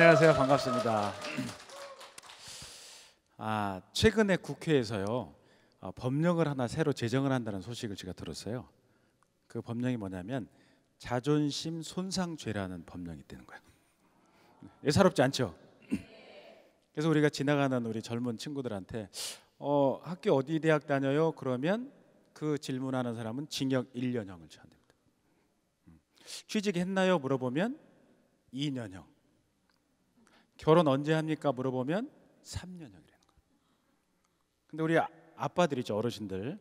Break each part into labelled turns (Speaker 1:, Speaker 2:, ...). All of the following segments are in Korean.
Speaker 1: 안녕하세요. 반갑습니다. 아, 최근에 국회에서요. 어, 법령을 하나 새로 제정을 한다는 소식을 제가 들었어요. 그 법령이 뭐냐면 자존심 손상죄라는 법령이 있다는 거예요. 예사롭지 않죠? 그래서 우리가 지나가는 우리 젊은 친구들한테 어, 학교 어디 대학 다녀요? 그러면 그 질문하는 사람은 징역 1년형을 처한답니다. 음. 취직했나요? 물어보면 2년형. 결혼 언제 합니까? 물어보면 3년형이라는 거예요. 근데 우리 아- 아빠들이죠 어르신들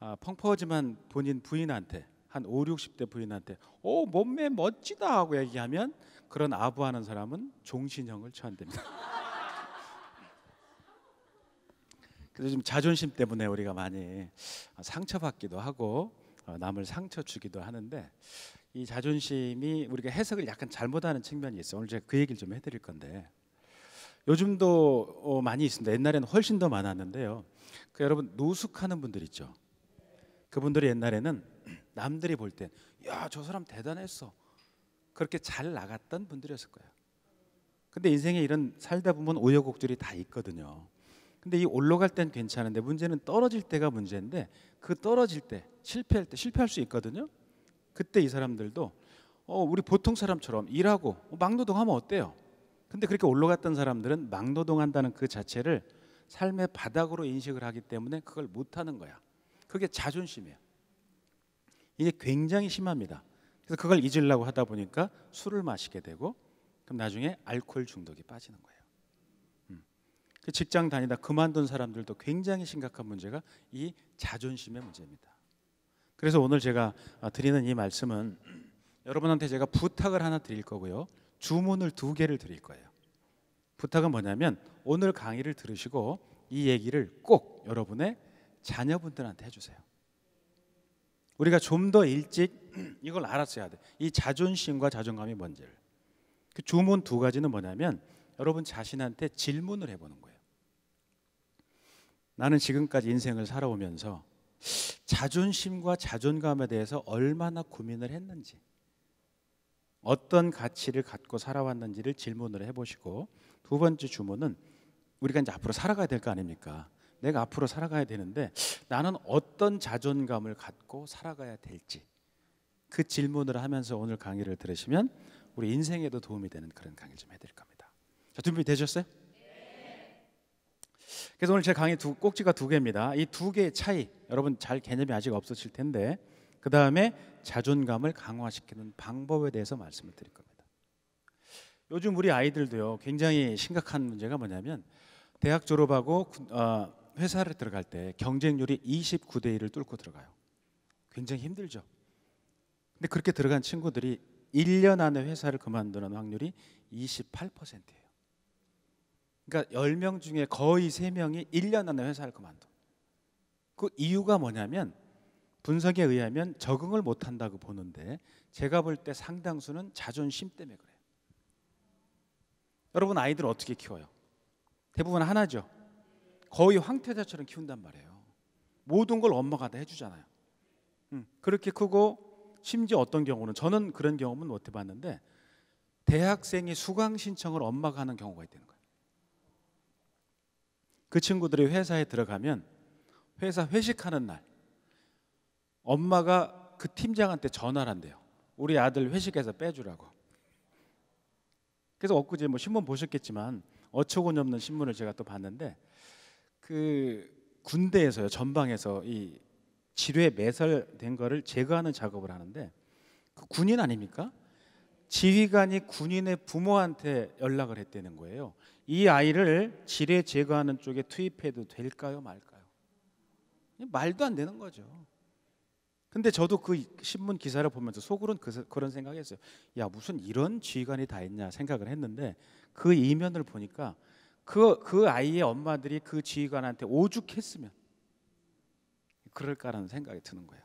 Speaker 1: 아, 펑퍼지만 본인 부인한테 한 5, 60대 부인한테 오 몸매 멋지다 하고 얘기하면 그런 아부하는 사람은 종신형을 처한답니다. 그래서 지금 자존심 때문에 우리가 많이 상처받기도 하고 어, 남을 상처 주기도 하는데 이 자존심이 우리가 해석을 약간 잘못하는 측면이 있어. 요 오늘 제가 그 얘기를 좀 해드릴 건데 요즘도 어, 많이 있습니다. 옛날에는 훨씬 더 많았는데요. 그 여러분 노숙하는 분들 있죠. 그분들이 옛날에는 남들이 볼 땐 야 저 사람 대단했어. 그렇게 잘 나갔던 분들이었을 거예요. 근데 인생에 이런 살다 보면 우여곡절이 다 있거든요. 근데 이 올라갈 땐 괜찮은데 문제는 떨어질 때가 문제인데 그 떨어질 때 실패할 때 실패할 수 있거든요. 그때 이 사람들도 어, 우리 보통 사람처럼 일하고 막노동하면 어때요? 근데 그렇게 올라갔던 사람들은 막노동한다는 그 자체를 삶의 바닥으로 인식을 하기 때문에 그걸 못하는 거야. 그게 자존심이에요. 이게 굉장히 심합니다. 그래서 그걸 잊으려고 하다 보니까 술을 마시게 되고 그럼 나중에 알코올 중독이 빠지는 거예요. 음. 그 직장 다니다 그만둔 사람들도 굉장히 심각한 문제가 이 자존심의 문제입니다. 그래서 오늘 제가 아, 드리는 이 말씀은 여러분한테 제가 부탁을 하나 드릴 거고요. 주문을 두 개를 드릴 거예요. 부탁은 뭐냐면 오늘 강의를 들으시고 이 얘기를 꼭 여러분의 자녀분들한테 해주세요. 우리가 좀 더 일찍 이걸 알았어야 돼. 이 자존심과 자존감이 뭔지를. 그 주문 두 가지는 뭐냐면 여러분 자신한테 질문을 해보는 거예요. 나는 지금까지 인생을 살아오면서 자존심과 자존감에 대해서 얼마나 고민을 했는지, 어떤 가치를 갖고 살아왔는지를 질문을 해보시고 두 번째 주문은 우리가 이제 앞으로 살아가야 될 거 아닙니까? 내가 앞으로 살아가야 되는데 나는 어떤 자존감을 갖고 살아가야 될지 그 질문을 하면서 오늘 강의를 들으시면 우리 인생에도 도움이 되는 그런 강의를 좀 해드릴 겁니다. 자 준비 되셨어요? 그래서 오늘 제 강의 두, 꼭지가 두 개입니다. 이 두 개의 차이 여러분 잘 개념이 아직 없으실 텐데 그 다음에 자존감을 강화시키는 방법에 대해서 말씀을 드릴 겁니다. 요즘 우리 아이들도요 굉장히 심각한 문제가 뭐냐면 대학 졸업하고 어, 회사를 들어갈 때 경쟁률이 29대 1을 뚫고 들어가요. 굉장히 힘들죠. 근데 그렇게 들어간 친구들이 1년 안에 회사를 그만두는 확률이 28%예요. 그러니까 10명 중에 거의 3명이 1년 안에 회사를 그만둬. 그 이유가 뭐냐면 분석에 의하면 적응을 못 한다고 보는데 제가 볼 때 상당수는 자존심 때문에 그래요. 여러분 아이들 어떻게 키워요? 대부분 하나죠. 거의 황태자처럼 키운단 말이에요. 모든 걸 엄마가 다 해주잖아요. 음, 그렇게 크고 심지어 어떤 경우는 저는 그런 경험은 못 해봤는데 대학생이 수강 신청을 엄마가 하는 경우가 있다는 거예요. 그 친구들이 회사에 들어가면 회사 회식하는 날 엄마가 그 팀장한테 전화를 한대요. 우리 아들 회식해서 빼주라고. 그래서 엊그제 뭐 신문 보셨겠지만 어처구니 없는 신문을 제가 또 봤는데 그 군대에서요 전방에서 이 지뢰 매설된 거를 제거하는 작업을 하는데 그 군인 아닙니까? 지휘관이 군인의 부모한테 연락을 했다는 거예요. 이 아이를 지뢰 제거하는 쪽에 투입해도 될까요, 말까요? 말도 안 되는 거죠. 근데 저도 그 신문 기사를 보면서 속으로는 그, 그런 생각했어요. 야 무슨 이런 지휘관이 다 있냐 생각을 했는데 그 이면을 보니까 그, 그 아이의 엄마들이 그 지휘관한테 오죽했으면 그럴까라는 생각이 드는 거예요.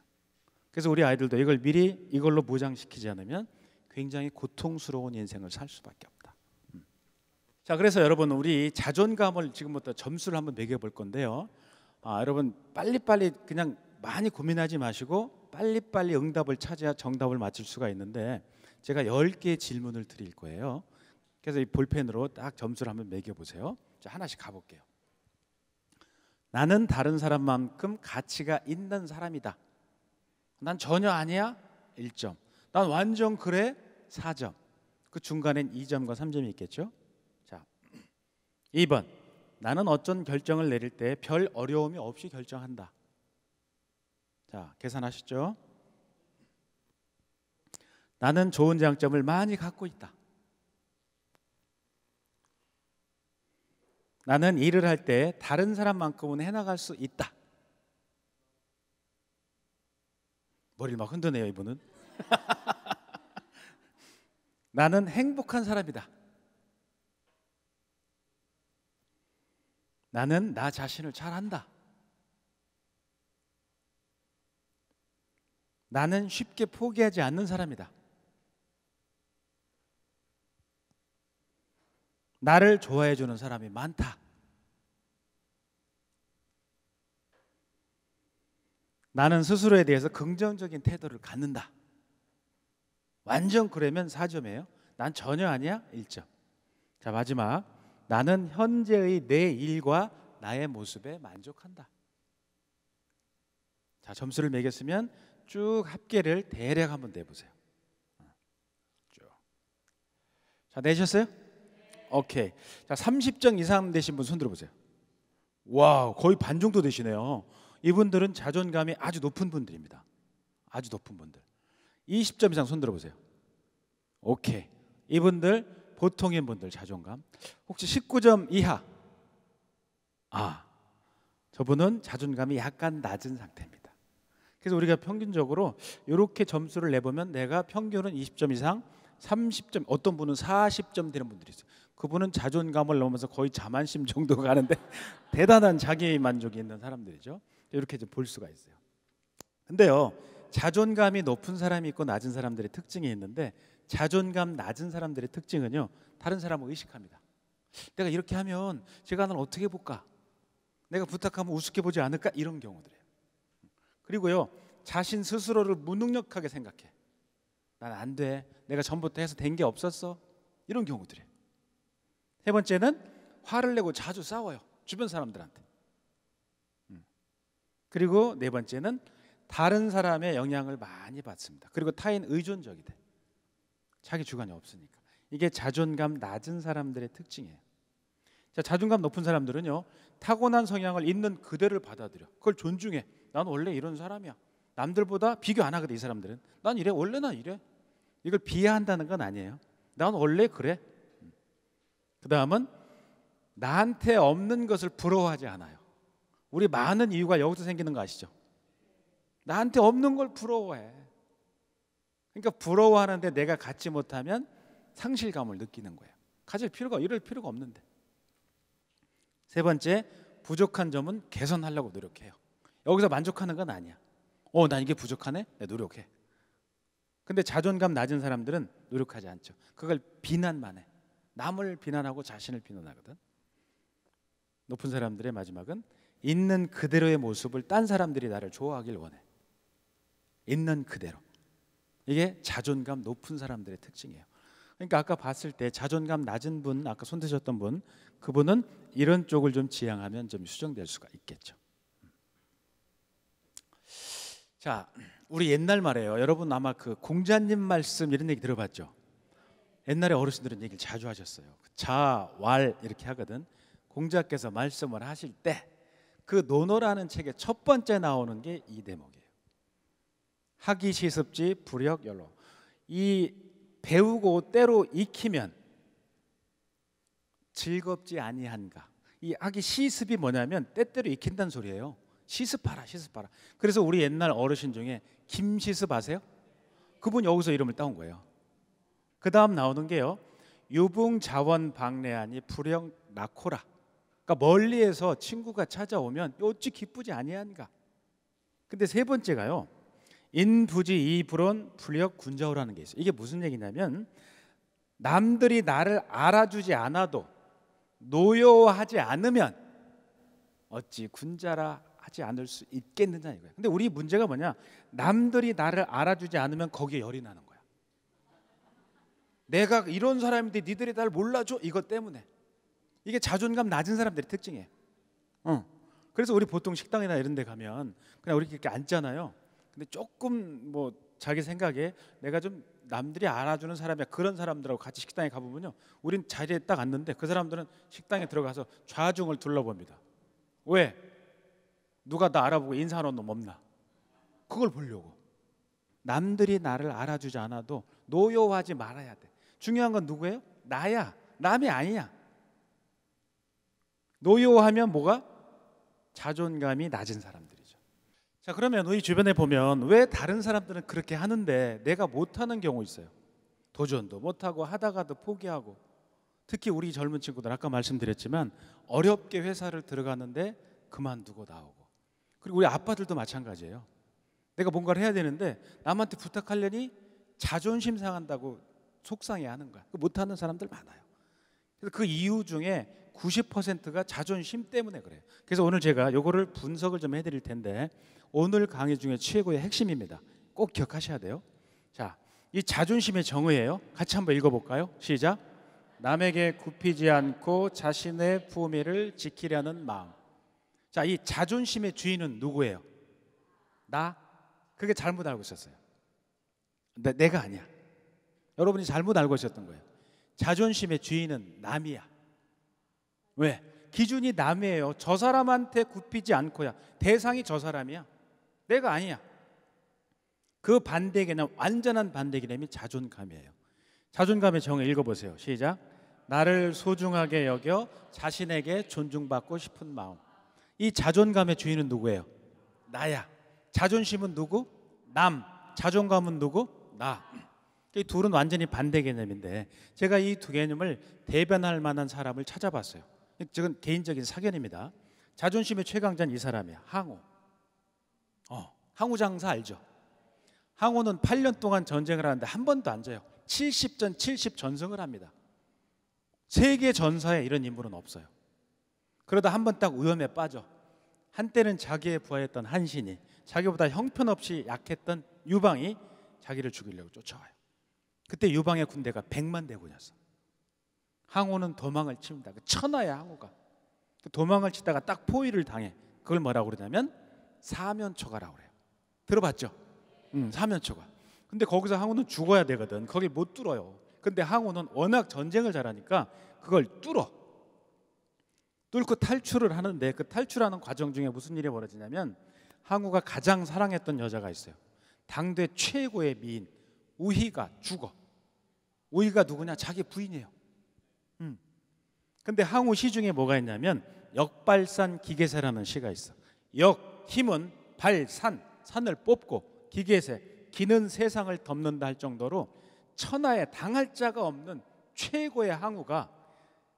Speaker 1: 그래서 우리 아이들도 이걸 미리 이걸로 보장시키지 않으면 굉장히 고통스러운 인생을 살 수밖에 없다. 음. 자, 그래서 여러분 우리 자존감을 지금부터 점수를 한번 매겨 볼 건데요. 아, 여러분 빨리빨리 그냥 많이 고민하지 마시고 빨리빨리 응답을 찾아야 정답을 맞출 수가 있는데 제가 10개의 질문을 드릴 거예요. 그래서 이 볼펜으로 딱 점수를 한번 매겨 보세요. 자, 하나씩 가 볼게요. 나는 다른 사람만큼 가치가 있는 사람이다. 난 전혀 아니야. 1점. 난 완전 그래. 4점. 그 중간엔 2점과 3점이 있겠죠? 자. 2번. 나는 어떤 결정을 내릴 때 별 어려움이 없이 결정한다. 자, 계산하시죠? 나는 좋은 장점을 많이 갖고 있다. 나는 일을 할 때 다른 사람만큼은 해나갈 수 있다. 머리를 막 흔드네요, 이분은. 나는 행복한 사람이다. 나는 나 자신을 잘 안다. 나는 쉽게 포기하지 않는 사람이다. 나를 좋아해 주는 사람이 많다. 나는 스스로에 대해서 긍정적인 태도를 갖는다. 완전 그러면 4점이에요. 난 전혀 아니야. 1점. 자, 마지막. 나는 현재의 내 일과 나의 모습에 만족한다. 자, 점수를 매겼으면 쭉 합계를 대략 한번 내보세요. 쭉. 자, 내셨어요? 오케이. 자, 30점 이상 되신 분 손 들어 보세요. 와, 거의 반 정도 되시네요. 이분들은 자존감이 아주 높은 분들입니다. 아주 높은 분들. 20점 이상 손 들어보세요. 오케이. 이분들 보통인 분들 자존감. 혹시 19점 이하? 아, 저분은 자존감이 약간 낮은 상태입니다. 그래서 우리가 평균적으로 이렇게 점수를 내보면 내가 평균은 20점 이상, 30점, 어떤 분은 40점 되는 분들이 있어요. 그분은 자존감을 넘어서 거의 자만심 정도 가는데 대단한 자기 만족이 있는 사람들이죠. 이렇게 좀 볼 수가 있어요. 근데요, 자존감이 높은 사람이 있고 낮은 사람들의 특징이 있는데 자존감 낮은 사람들의 특징은요, 다른 사람을 의식합니다. 내가 이렇게 하면 제가 널 어떻게 볼까? 내가 부탁하면 우습게 보지 않을까? 이런 경우들이에요. 그리고요, 자신 스스로를 무능력하게 생각해. 난 안 돼. 내가 전부터 해서 된 게 없었어. 이런 경우들이에요. 세 번째는 화를 내고 자주 싸워요. 주변 사람들한테. 음. 그리고 네 번째는 다른 사람의 영향을 많이 받습니다. 그리고 타인 의존적이 돼. 자기 주관이 없으니까. 이게 자존감 낮은 사람들의 특징이에요. 자, 자존감 높은 사람들은요. 타고난 성향을 있는 그대를 받아들여. 그걸 존중해. 난 원래 이런 사람이야. 남들보다 비교 안 하거든 이 사람들은. 난 이래 원래 나 이래. 이걸 비하한다는 건 아니에요. 난 원래 그래. 그 다음은 나한테 없는 것을 부러워하지 않아요. 우리 많은 이유가 여기서 생기는 거 아시죠? 나한테 없는 걸 부러워해. 그러니까 부러워하는데 내가 갖지 못하면 상실감을 느끼는 거예요. 가질 필요가 이럴 필요가 없는데. 세 번째, 부족한 점은 개선하려고 노력해요. 여기서 만족하는 건 아니야. 어, 난 이게 부족하네. 내 노력해. 근데 자존감 낮은 사람들은 노력하지 않죠. 그걸 비난만 해. 남을 비난하고 자신을 비난하거든. 높은 사람들의 마지막은 있는 그대로의 모습을 딴 사람들이 나를 좋아하길 원해. 있는 그대로. 이게 자존감 높은 사람들의 특징이에요. 그러니까 아까 봤을 때 자존감 낮은 분, 아까 손 드셨던 분, 그분은 이런 쪽을 좀 지향하면 좀 수정될 수가 있겠죠. 자, 우리 옛날 말이에요. 여러분 아마 그 공자님 말씀 이런 얘기 들어봤죠? 옛날에 어르신들은 얘기를 자주 하셨어요. 자, 왈 이렇게 하거든. 공자께서 말씀을 하실 때 그 논어라는 책의 첫 번째 나오는 게 이 대목이에요. 하기 시습지 불역 열로. 이 배우고 때로 익히면 즐겁지 아니한가. 이 하기 시습이 뭐냐면 때때로 익힌다는 소리예요. 시습하라, 시습하라. 그래서 우리 옛날 어르신 중에 김시습 아세요? 그분 여기서 이름을 따온 거예요. 그 다음 나오는 게요. 유붕자원 방래하니 불영 낳고라. 그러니까 멀리에서 친구가 찾아오면 어찌 기쁘지 아니한가. 근데 세 번째가요. 인부지 이불온 불역 군자오라는 게 있어요. 이게 무슨 얘기냐면 남들이 나를 알아주지 않아도 노여하지 않으면 어찌 군자라 하지 않을 수 있겠느냐 이거예요. 근데 우리 문제가 뭐냐? 남들이 나를 알아주지 않으면 거기에 열이 나는 거야. 내가 이런 사람인데 니들이 날 몰라줘 이것 때문에 이게 자존감 낮은 사람들의 특징이에요. 어. 그래서 우리 보통 식당이나 이런 데 가면 그냥 우리 이렇게 앉잖아요. 근데 조금 뭐 자기 생각에 내가 좀 남들이 알아주는 사람이야 그런 사람들하고 같이 식당에 가보면요. 우린 자리에 딱 앉는데 그 사람들은 식당에 들어가서 좌중을 둘러봅니다. 왜? 누가 나 알아보고 인사하는 놈 없나? 그걸 보려고. 남들이 나를 알아주지 않아도 노여워하지 말아야 돼. 중요한 건 누구예요? 나야. 남이 아니야. 노여워하면 뭐가? 자존감이 낮은 사람들이죠. 자, 그러면 우리 주변에 보면 왜 다른 사람들은 그렇게 하는데 내가 못하는 경우 있어요. 도전도 못하고 하다가도 포기하고 특히 우리 젊은 친구들 아까 말씀드렸지만 어렵게 회사를 들어가는데 그만두고 나오고 그리고 우리 아빠들도 마찬가지예요. 내가 뭔가를 해야 되는데 남한테 부탁하려니 자존심 상한다고 속상해하는 거야. 못하는 사람들 많아요. 그래서 그 이유 중에 90%가 자존심 때문에 그래요. 그래서 오늘 제가 요거를 분석을 좀 해드릴 텐데 오늘 강의 중에 최고의 핵심입니다. 꼭 기억하셔야 돼요. 자, 이 자존심의 정의예요. 같이 한번 읽어볼까요? 시작. 남에게 굽히지 않고 자신의 품위를 지키려는 마음. 자, 이 자존심의 주인은 누구예요? 나? 그게 잘못 알고 있었어요. 내, 내가 아니야. 여러분이 잘못 알고 있었던 거예요. 자존심의 주인은 남이야. 왜? 기준이 남이에요. 저 사람한테 굽히지 않고야. 대상이 저 사람이야. 내가 아니야. 그 반대 개념, 완전한 반대 개념이 자존감이에요. 자존감의 정의 읽어보세요. 시작. 나를 소중하게 여겨 자신에게 존중받고 싶은 마음. 이 자존감의 주인은 누구예요? 나야. 자존심은 누구? 남. 자존감은 누구? 나. 이 둘은 완전히 반대 개념인데 제가 이 두 개념을 대변할 만한 사람을 찾아봤어요. 지금 개인적인 사견입니다. 자존심의 최강자는 이 사람이야. 항우. 어, 항우 장사 알죠? 항우는 8년 동안 전쟁을 하는데 한 번도 안 져요. 70전 70 전승을 합니다. 세계 전사에 이런 인물은 없어요. 그러다 한 번 딱 위험에 빠져. 한때는 자기의 부하였던 한신이 자기보다 형편없이 약했던 유방이 자기를 죽이려고 쫓아와요. 그때 유방의 군대가 100만 대군이었어. 항우는 도망을 칩니다. 그 천하의 항우가 그 도망을 치다가 딱 포위를 당해. 그걸 뭐라고 그러냐면 사면초가라고 그래요. 들어봤죠? 음, 사면초가. 근데 거기서 항우는 죽어야 되거든. 거기 못 뚫어요. 근데 항우는 워낙 전쟁을 잘하니까 그걸 뚫어. 뚫고 탈출을 하는데 그 탈출하는 과정 중에 무슨 일이 벌어지냐면 항우가 가장 사랑했던 여자가 있어요. 당대 최고의 미인 우희가 죽어. 우희가 누구냐? 자기 부인이에요. 음. 근데 항우 시 중에 뭐가 있냐면 역발산 기계세라는 시가 있어. 역 힘은 발 산 산을 뽑고 기계세 기는 세상을 덮는다 할 정도로 천하에 당할 자가 없는 최고의 항우가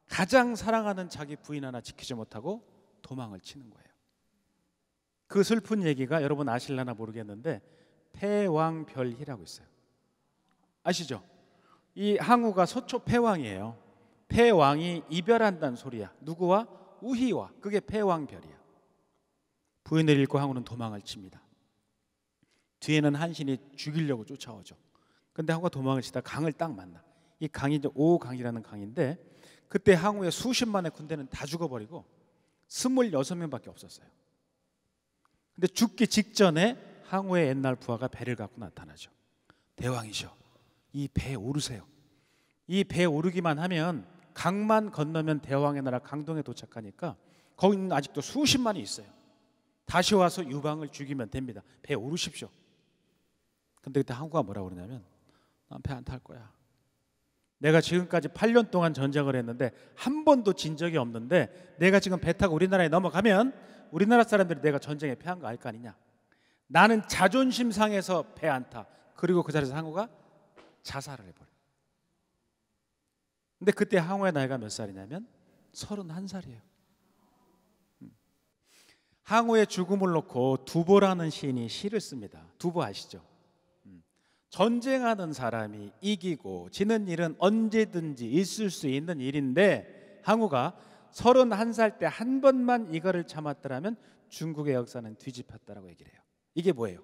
Speaker 1: 가장 사랑하는 자기 부인 하나 지키지 못하고 도망을 치는 거예요. 그 슬픈 얘기가 여러분 아실라나 모르겠는데 패왕별희라고 있어요. 아시죠? 이 항우가 서초 패왕이에요. 패왕이 이별한다는 소리야. 누구와? 우희와. 그게 패왕별이야. 부인을 잃고 항우는 도망을 칩니다. 뒤에는 한신이 죽이려고 쫓아오죠. 근데 항우가 도망을 치다 강을 딱 만나. 이 강이 이제 오강이라는 강인데 그때 항우의 수십만의 군대는 다 죽어버리고 스물여섯 명밖에 없었어요. 근데 죽기 직전에 항우의 옛날 부하가 배를 갖고 나타나죠. 대왕이셔. 이 배에 오르세요. 이 배에 오르기만 하면 강만 건너면 대왕의 나라 강동에 도착하니까 거기는 아직도 수십만이 있어요. 다시 와서 유방을 죽이면 됩니다. 배에 오르십시오. 근데 그때 항구가 뭐라고 그러냐면 난 배 안 탈 거야. 내가 지금까지 8년 동안 전쟁을 했는데 한 번도 진 적이 없는데 내가 지금 배 타고 우리나라에 넘어가면 우리나라 사람들이 내가 전쟁에 패한 거 알 거 아니냐. 나는 자존심 상해서 배 안 타. 그리고 그 자리에서 항우가 자살을 해버려. 근데 그때 항우의 나이가 몇 살이냐면 31살이에요. 음. 항우의 죽음을 놓고 두보라는 시인이 시를 씁니다. 두보 아시죠? 음. 전쟁하는 사람이 이기고 지는 일은 언제든지 있을 수 있는 일인데 항우가 31살 때 한 번만 이거를 참았더라면 중국의 역사는 뒤집혔다라고 얘기를 해요. 이게 뭐예요?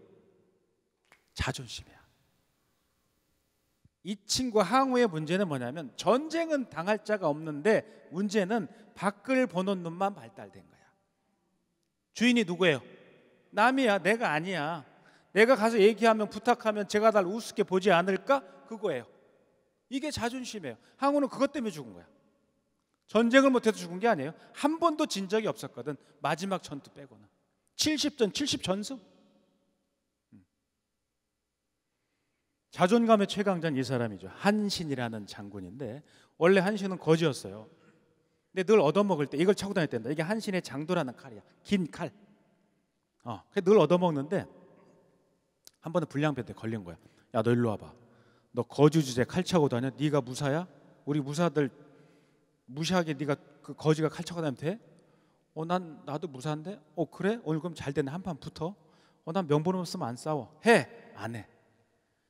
Speaker 1: 자존심이야. 이 친구 항우의 문제는 뭐냐면 전쟁은 당할 자가 없는데 문제는 밖을 보는 눈만 발달된 거야. 주인이 누구예요? 남이야. 내가 아니야. 내가 가서 얘기하면 부탁하면 제가 날 우습게 보지 않을까? 그거예요. 이게 자존심이에요. 항우는 그것 때문에 죽은 거야. 전쟁을 못해서 죽은 게 아니에요. 한 번도 진 적이 없었거든. 마지막 전투 빼고는. 70전, 70전승. 음. 자존감의 최강자는 이 사람이죠. 한신이라는 장군인데 원래 한신은 거지였어요. 근데 늘 얻어먹을 때 이걸 차고 다녔단다. 이게 한신의 장도라는 칼이야. 긴 칼. 어, 늘 얻어먹는데 한 번은 불량배 때 걸린 거야. 야, 너 일로 와봐. 너 거주 주제 칼 차고 다녀? 네가 무사야? 우리 무사들 무시하게 네가 그 거지가 칼 차고 다니면 돼? 어, 난 나도 무사한데? 어, 그래? 오늘 그럼 잘 되네. 한판 붙어. 어, 난 명분 없으면 안 싸워. 해. 안 해.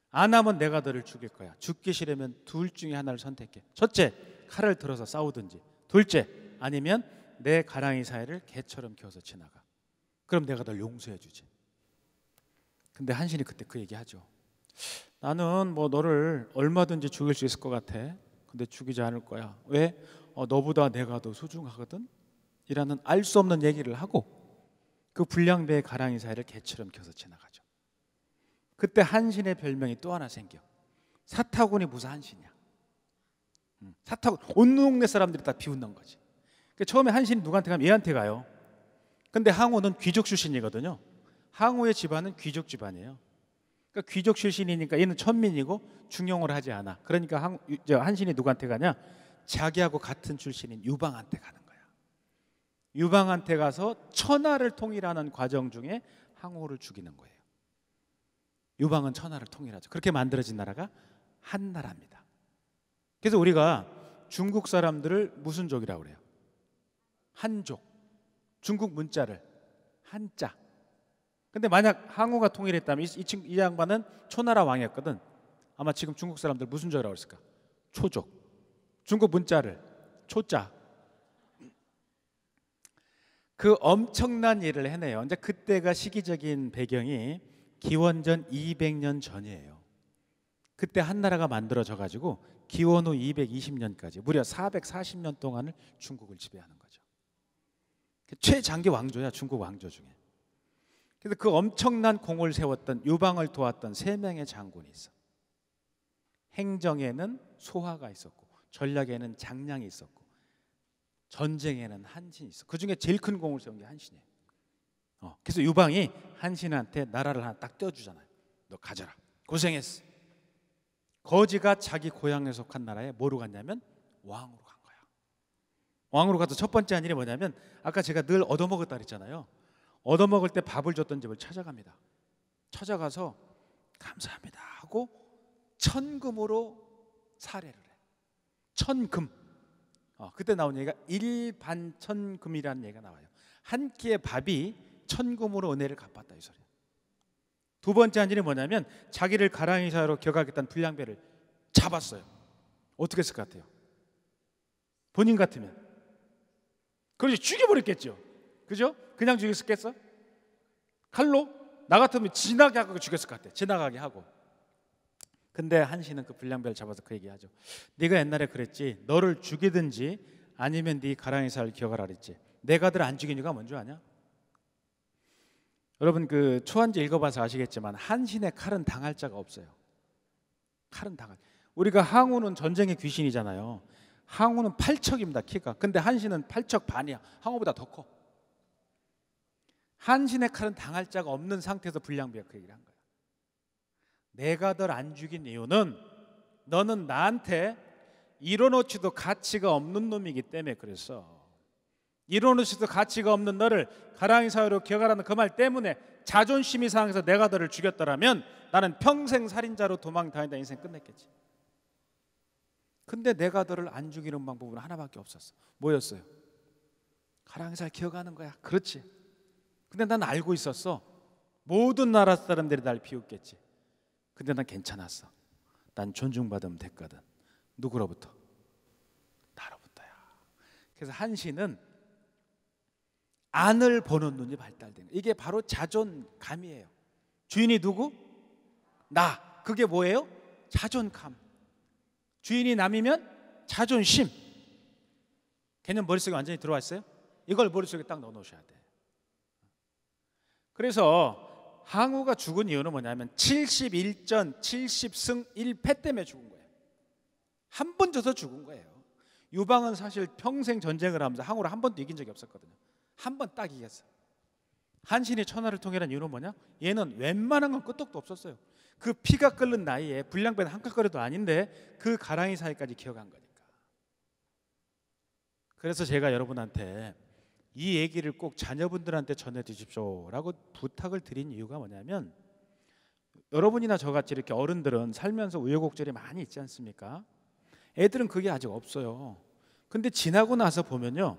Speaker 1: 안 하면 내가 너를 죽일 거야. 죽기 싫으면 둘 중에 하나를 선택해. 첫째, 칼을 들어서 싸우든지. 둘째, 아니면 내 가랑이 사이를 개처럼 키워서 지나가. 그럼 내가 널 용서해 주지. 근데 한신이 그때 그 얘기하죠. 나는 뭐 너를 얼마든지 죽일 수 있을 것 같아. 근데 죽이지 않을 거야. 왜? 어, 너보다 내가 더 소중하거든. 이라는 알 수 없는 얘기를 하고 그 불량배의 가랑이 사이를 개처럼 켜서 지나가죠. 그때 한신의 별명이 또 하나 생겨. 사타구니 무사 한신이야. 음, 사타구 온 동네 사람들이 다 비웃는 거지. 그러니까 처음에 한신이 누구한테 가면 얘한테 가요. 근데 항우는 귀족 출신이거든요. 항우의 집안은 귀족 집안이에요. 그러니까 귀족 출신이니까 얘는 천민이고 중용을 하지 않아. 그러니까 한, 한신이 누구한테 가냐? 자기하고 같은 출신인 유방한테 가는 거야. 유방한테 가서 천하를 통일하는 과정 중에 항우를 죽이는 거예요. 유방은 천하를 통일하죠. 그렇게 만들어진 나라가 한 나라입니다. 그래서 우리가 중국 사람들을 무슨 족이라고 그래요? 한족. 중국 문자를 한자. 근데 만약 항우가 통일했다면 이, 이, 이 양반은 초나라 왕이었거든. 아마 지금 중국 사람들 무슨 족이라고 했을까? 초족. 중국 문자를 초자. 그 엄청난 일을 해내요. 이제 그때가 시기적인 배경이 기원전 200년 전이에요. 그때 한 나라가 만들어져 가지고 기원 후 220년까지 무려 440년 동안을 중국을 지배하는 거죠. 최장기 왕조야 중국 왕조 중에. 그래서 그 엄청난 공을 세웠던 유방을 도왔던 세 명의 장군이 있어. 행정에는 소화가 있었고 전략에는 장량이 있었고 전쟁에는 한신이 있어. 그 중에 제일 큰 공을 세운 게 한신이에요. 어, 그래서 유방이 한신한테 나라를 하나 딱 떼어주잖아요. 너 가져라. 고생했어. 거지가 자기 고향에 속한 나라에 뭐로 갔냐면 왕으로 간 거야. 왕으로 가서 첫 번째 한 일이 뭐냐면 아까 제가 늘 얻어먹었다 그랬잖아요. 얻어먹을 때 밥을 줬던 집을 찾아갑니다. 찾아가서 감사합니다 하고 천금으로 사례를 해. 천금. 어, 그때 나온 얘기가 일반천금이라는 얘기가 나와요. 한 끼의 밥이 천금으로 은혜를 갚았다 이 소리야. 두 번째 한 일이 뭐냐면 자기를 가랑이 사이로 격하겠다는 불량배를 잡았어요. 어떻게 했을 것 같아요? 본인 같으면 그렇지 죽여버렸겠죠. 그죠? 그냥 죽였겠어? 칼로? 나 같으면 지나게 하고 죽였을 것 같아. 지나가게 하고. 근데 한신은 그 불량배를 잡아서 그 얘기하죠. 네가 옛날에 그랬지. 너를 죽이든지 아니면 네 가랑이 살 기억하라 그랬지. 내 가 들 안 죽인 이유가 뭔지 아냐? 여러분 그 초한지 읽어봐서 아시겠지만 한신의 칼은 당할 자가 없어요. 칼은 당할. 우리가 항우는 전쟁의 귀신이잖아요. 항우는 8척입니다 키가. 근데 한신은 8척 반이야. 항우보다 더 커. 한신의 칼은 당할 자가 없는 상태에서 불량배가 그 얘기를 한 거야. 내가 널 안 죽인 이유는 너는 나한테 이뤄놓지도 가치가 없는 놈이기 때문에 그랬어. 이뤄놓지도 가치가 없는 너를 가랑이 사회로 기억하라는 그 말 때문에 자존심 이 상해서 내가 너를 죽였더라면 나는 평생 살인자로 도망 다니다 인생 끝냈겠지. 근데 내가 너를 안 죽이는 방법은 하나밖에 없었어. 뭐였어요? 가랑이 살 기억하는 거야. 그렇지. 근데 난 알고 있었어. 모든 나라 사람들이 날 비웃겠지. 근데 난 괜찮았어. 난 존중받으면 됐거든. 누구로부터? 나로부터야. 그래서 한신은 안을 보는 눈이 발달되는 이게 바로 자존감이에요. 주인이 누구? 나. 그게 뭐예요? 자존감. 주인이 남이면 자존심. 개념 머릿속에 완전히 들어왔어요? 이걸 머릿속에 딱 넣어 놓으셔야 돼. 그래서 항우가 죽은 이유는 뭐냐면 71전 70승 1패 때문에 죽은 거예요. 한 번 져서 죽은 거예요. 유방은 사실 평생 전쟁을 하면서 항우를 한 번도 이긴 적이 없었거든요. 한 번 딱 이겼어. 한신이 천하를 통일한 이유는 뭐냐? 얘는 웬만한 건 끄떡도 없었어요. 그 피가 끓는 나이에 불량배는 한 칼거리도 아닌데 그 가랑이 사이까지 기어간 거니까. 그래서 제가 여러분한테 이 얘기를 꼭 자녀분들한테 전해 주십시오라고 부탁을 드린 이유가 뭐냐면 여러분이나 저같이 이렇게 어른들은 살면서 우여곡절이 많이 있지 않습니까? 애들은 그게 아직 없어요. 근데 지나고 나서 보면요.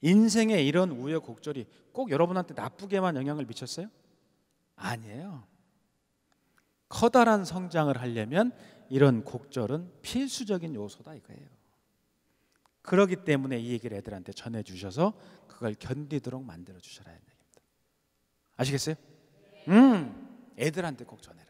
Speaker 1: 인생에 이런 우여곡절이 꼭 여러분한테 나쁘게만 영향을 미쳤어요? 아니에요. 커다란 성장을 하려면 이런 곡절은 필수적인 요소다 이거예요. 그러기 때문에 이 얘기를 애들한테 전해 주셔서 그걸 견디도록 만들어 주셔라 는 얘기입니다. 아시겠어요? 음, 애들한테 꼭 전해라.